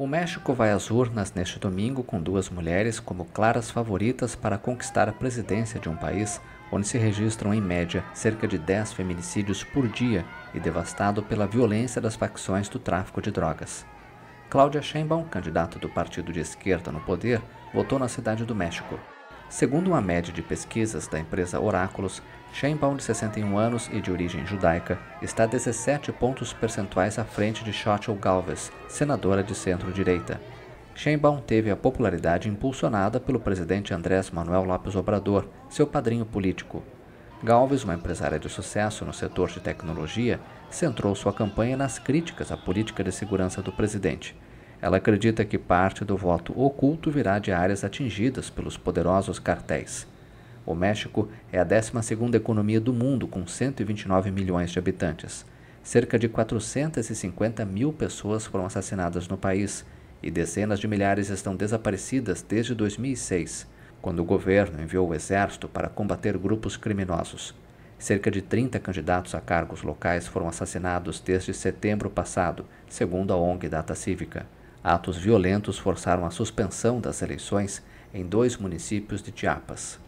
O México vai às urnas neste domingo com duas mulheres como claras favoritas para conquistar a presidência de um país onde se registram em média cerca de 10 feminicídios por dia e devastado pela violência das facções do tráfico de drogas. Cláudia Sheinbaum, candidata do partido de esquerda no poder, votou na cidade do México. Segundo uma média de pesquisas da empresa Oráculos, Sheinbaum, de 61 anos e de origem judaica, está 17 pontos percentuais à frente de Xochitl Galvez, senadora de centro-direita. Sheinbaum teve a popularidade impulsionada pelo presidente Andrés Manuel Lopes Obrador, seu padrinho político. Galvez, uma empresária de sucesso no setor de tecnologia, centrou sua campanha nas críticas à política de segurança do presidente – ela acredita que parte do voto oculto virá de áreas atingidas pelos poderosos cartéis. O México é a 12ª economia do mundo com 129 milhões de habitantes. Cerca de 450 mil pessoas foram assassinadas no país e dezenas de milhares estão desaparecidas desde 2006, quando o governo enviou o exército para combater grupos criminosos. Cerca de 30 candidatos a cargos locais foram assassinados desde setembro passado, segundo a ONG Data Cívica. Atos violentos forçaram a suspensão das eleições em dois municípios de Chiapas.